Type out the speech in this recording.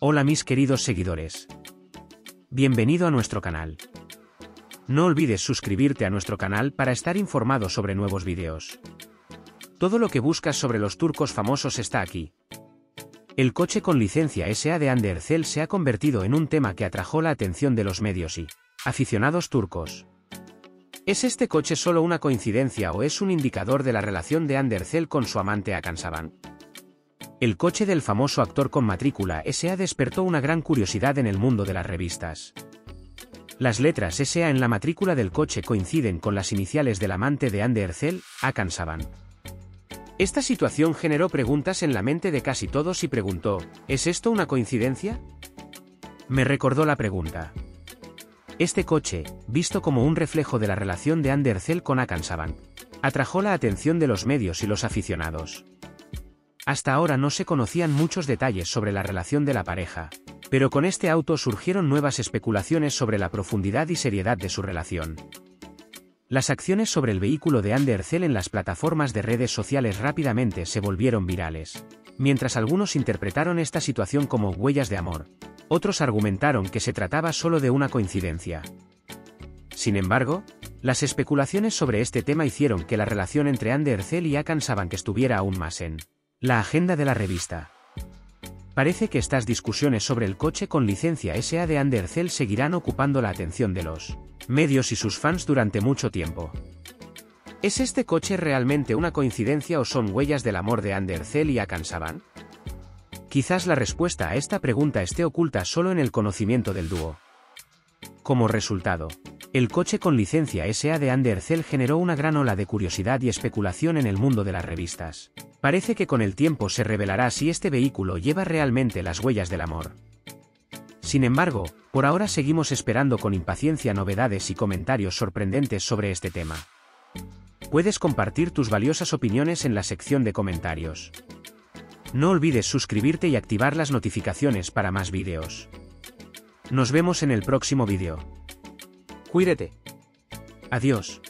Hola mis queridos seguidores. Bienvenido a nuestro canal. No olvides suscribirte a nuestro canal para estar informado sobre nuevos vídeos. Todo lo que buscas sobre los turcos famosos está aquí. El coche con licencia SA de Andercel se ha convertido en un tema que atrajo la atención de los medios y aficionados turcos. ¿Es este coche solo una coincidencia o es un indicador de la relación de Andercel con su amante Akan Saban? El coche del famoso actor con matrícula SA despertó una gran curiosidad en el mundo de las revistas. Las letras SA en la matrícula del coche coinciden con las iniciales del amante de Andercel, Akan Saban. Esta situación generó preguntas en la mente de casi todos y preguntó, ¿es esto una coincidencia? Me recordó la pregunta. Este coche, visto como un reflejo de la relación de Andercel con Akan Saban, atrajo la atención de los medios y los aficionados. Hasta ahora no se conocían muchos detalles sobre la relación de la pareja, pero con este auto surgieron nuevas especulaciones sobre la profundidad y seriedad de su relación. Las acciones sobre el vehículo de Andercel en las plataformas de redes sociales rápidamente se volvieron virales. Mientras algunos interpretaron esta situación como huellas de amor, otros argumentaron que se trataba solo de una coincidencia. Sin embargo, las especulaciones sobre este tema hicieron que la relación entre Andercel y Akan Saban que estuviera aún más en la agenda de la revista. Parece que estas discusiones sobre el coche con licencia SA de Andercel seguirán ocupando la atención de los medios y sus fans durante mucho tiempo. ¿Es este coche realmente una coincidencia o son huellas del amor de Andercel y Akan Saban? Quizás la respuesta a esta pregunta esté oculta solo en el conocimiento del dúo. Como resultado, el coche con licencia SA de Andercel generó una gran ola de curiosidad y especulación en el mundo de las revistas. Parece que con el tiempo se revelará si este vehículo lleva realmente las huellas del amor. Sin embargo, por ahora seguimos esperando con impaciencia novedades y comentarios sorprendentes sobre este tema. Puedes compartir tus valiosas opiniones en la sección de comentarios. No olvides suscribirte y activar las notificaciones para más vídeos. Nos vemos en el próximo vídeo. Cuídate. Adiós.